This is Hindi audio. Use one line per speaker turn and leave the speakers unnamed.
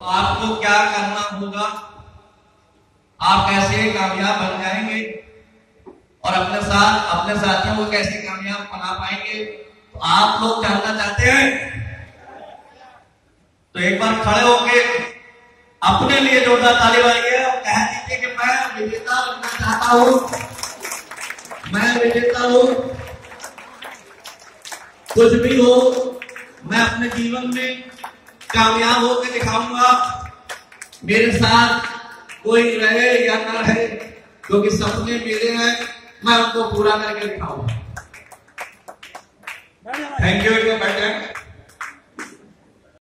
तो आपको क्या करना होगा? आप कैसे कामयाब बन जाएँगे? और अपने साथ, अपने साथियों को कैसे कामयाब बना पाएँगे? तो आप लोग जानना चाहते हैं? तो एक बार खड़े होके अपने लिए जोरदार ताली बजाइए और कह दीजिए कि मैं विजेता बनना चाहता हूँ। मैं विजेता हूँ। कुछ भी हो, मैं अपने जीवन में कामयाब होकर दिखाऊँगा। मेरे साथ कोई रहे या ना रहे क्योंकि सपने मेरे हैं, मैं उनको पूरा करके दिखाऊँगा। Thank you